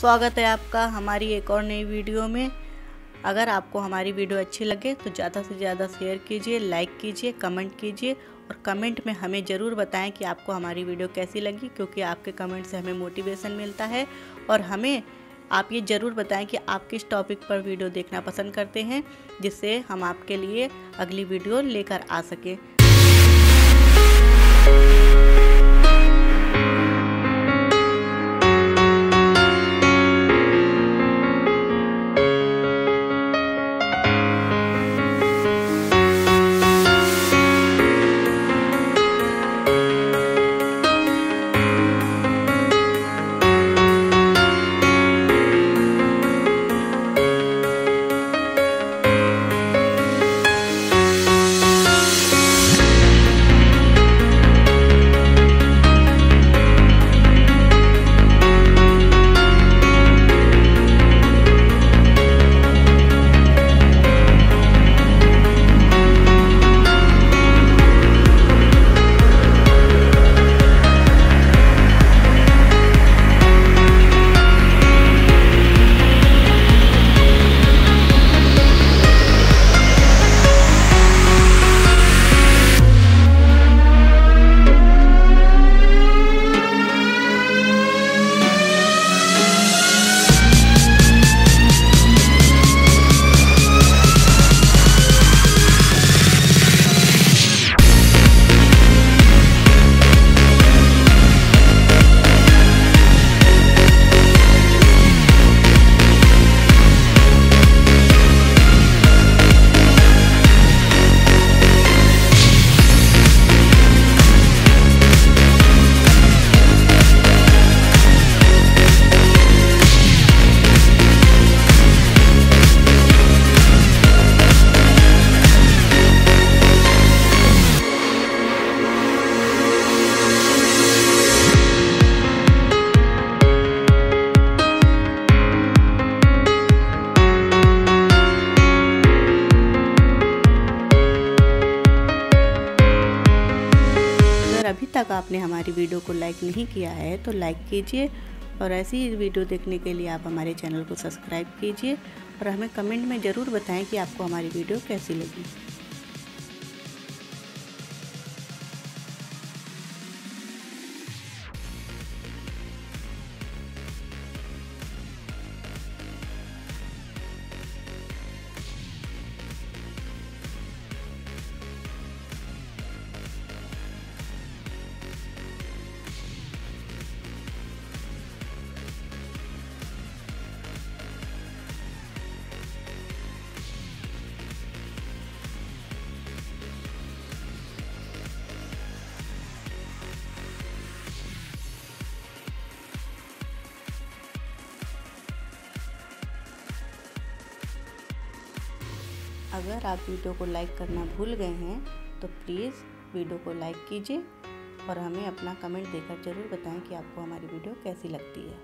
स्वागत है आपका हमारी एक और नई वीडियो में। अगर आपको हमारी वीडियो अच्छी लगे तो ज़्यादा से ज़्यादा शेयर कीजिए लाइक कीजिए कमेंट कीजिए और कमेंट में हमें ज़रूर बताएँ कि आपको हमारी वीडियो कैसी लगी, क्योंकि आपके कमेंट से हमें मोटिवेशन मिलता है और हमें आप ये ज़रूर बताएँ कि आप किस टॉपिक पर वीडियो देखना पसंद करते हैं, जिससे हम आपके लिए अगली वीडियो लेकर आ सकें। तक आपने हमारी वीडियो को लाइक नहीं किया है तो लाइक कीजिए और ऐसी वीडियो देखने के लिए आप हमारे चैनल को सब्सक्राइब कीजिए और हमें कमेंट में ज़रूर बताएँ कि आपको हमारी वीडियो कैसी लगी। अगर आप वीडियो को लाइक करना भूल गए हैं तो प्लीज़ वीडियो को लाइक कीजिए और हमें अपना कमेंट देकर ज़रूर बताएँ कि आपको हमारी वीडियो कैसी लगती है।